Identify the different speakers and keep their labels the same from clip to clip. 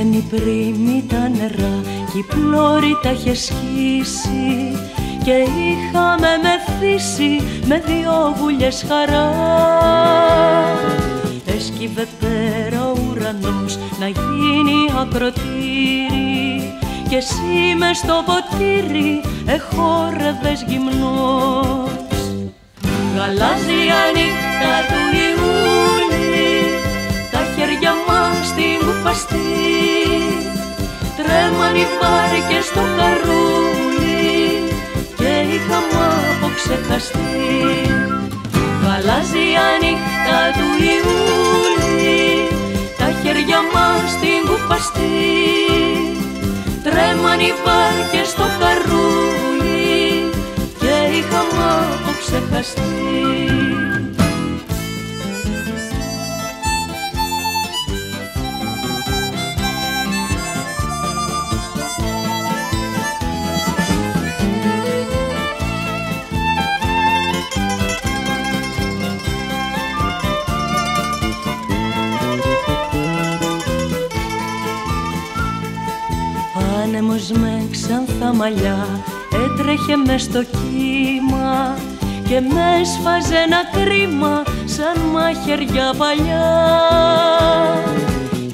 Speaker 1: η πρίμη τα νερά κι η πλώρη τα είχε σκίσει. Και είχαμε μεθύσει με δυο βουλιές χαρά. Έσκυβε πέρα ο ουρανός να γίνει ακροτήρι. Και εσύ μες στο ποτήρι εχόρευες γυμνός. Γαλάζια νύχτα του Ιούλη τα χέρια μας στην κουπαστή τρέμαν οι βάρκες στο καρούλι και είχαμε αποξεχαστεί. Γαλάζια νύχτα του Ιούλη τα χέρια μας στην κουπαστή. Τρέμαν οι βάρκες στο καρούλι και είχαμε αποξεχαστεί άνεμος με ξανθά μαλλιά έτρεχε μες στο κύμα και με έσφαζε ένα κρίμα σαν μαχαιριά παλιά.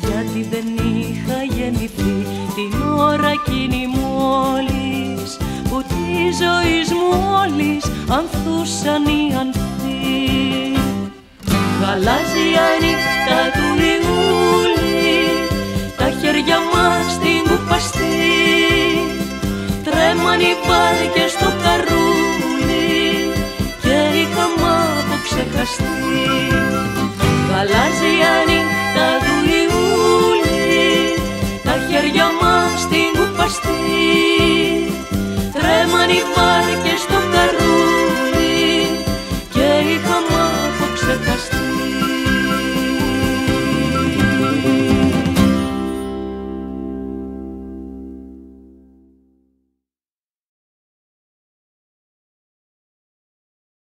Speaker 1: Γιατί δεν είχα γεννηθεί την ώρα εκείνη μόλις που τη ζωής μου όλης ανθούσαν οι ανθοί γαλάζια νύχτα τρέμαν οι βάρκες στο καρούλι και είχαμε αποξεχαστεί γαλάζια νύχτα